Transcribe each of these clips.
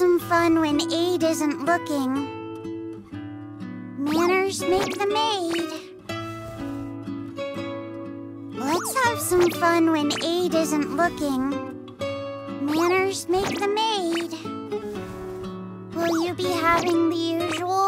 some fun when Ade isn't looking. Manners make the maid. Let's have some fun when Ade isn't looking. Manners make the maid. Will you be having the usual?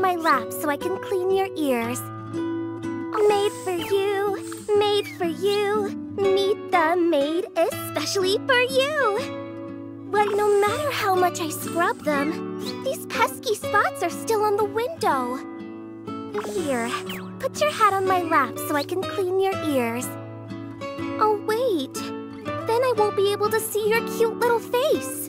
My lap so I can clean your ears. Made for you, made for you. Meet the maid especially for you. But no matter how much I scrub them, these pesky spots are still on the window. Here, put your hat on my lap so I can clean your ears. Oh, wait. Then I won't be able to see your cute little face.